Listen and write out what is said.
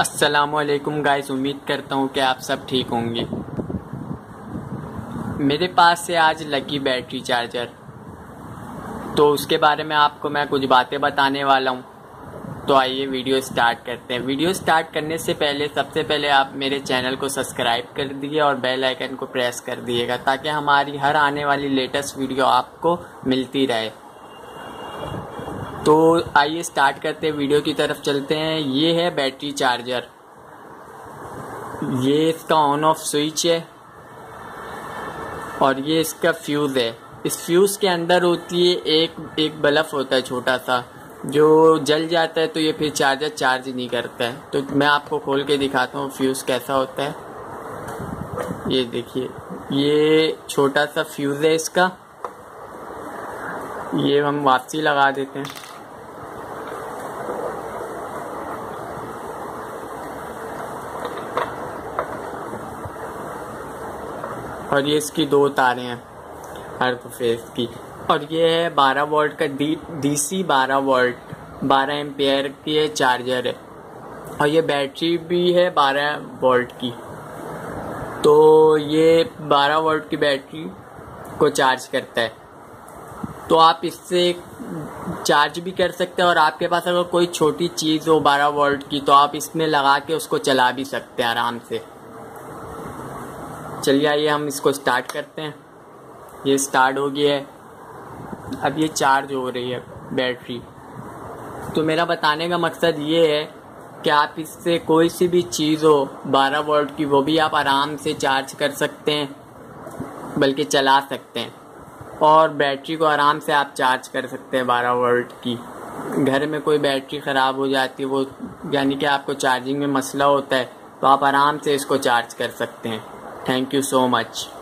असलकुम गाइस उम्मीद करता हूँ कि आप सब ठीक होंगे। मेरे पास से आज लगी बैटरी चार्जर तो उसके बारे में आपको मैं कुछ बातें बताने वाला हूँ। तो आइए वीडियो स्टार्ट करते हैं। वीडियो स्टार्ट करने से पहले, सबसे पहले आप मेरे चैनल को सब्सक्राइब कर दिए और बेल आइकन को प्रेस कर दिएगा ताकि हमारी हर आने वाली लेटेस्ट वीडियो आपको मिलती रहे। तो आइए स्टार्ट करते हैं वीडियो की तरफ़ चलते हैं। ये है बैटरी चार्जर ये इसका ऑन ऑफ़ स्विच है। और ये इसका फ्यूज़ है। इस फ्यूज़ के अंदर होती है एक एक बल्ब होता है छोटा सा जो जल जाता है तो ये फिर चार्जर चार्ज नहीं करता है। तो मैं आपको खोल के दिखाता हूँ फ्यूज़ कैसा होता है। ये देखिए, ये छोटा सा फ्यूज़ है इसका। ये हम वापसी लगा देते हैं। और ये इसकी दो तारें हैं हर फेस की। और ये है बारह वोल्ट का डी डी सी बारह वोल्ट, बारह एम्पेयर की है चार्जर है। और ये बैटरी भी है बारह वोल्ट की। तो ये बारह वोल्ट की बैटरी को चार्ज करता है। तो आप इससे चार्ज भी कर सकते हैं और आपके पास अगर कोई छोटी चीज़ हो बारह वोल्ट की तो आप इसमें लगा के उसको चला भी सकते हैं आराम से। चलिए आइए, हम इसको स्टार्ट करते हैं। ये स्टार्ट हो गया है। अब ये चार्ज हो रही है बैटरी तो मेरा बताने का मकसद ये है कि आप इससे कोई सी भी चीज़ हो 12 वोल्ट की, वो भी आप आराम से चार्ज कर सकते हैं, बल्कि चला सकते हैं। और बैटरी को आराम से आप चार्ज कर सकते हैं 12 वोल्ट की। घर में कोई बैटरी ख़राब हो जाती है, वो यानी कि आपको चार्जिंग में मसला होता है तो आप आराम से इसको चार्ज कर सकते हैं। Thank you so much.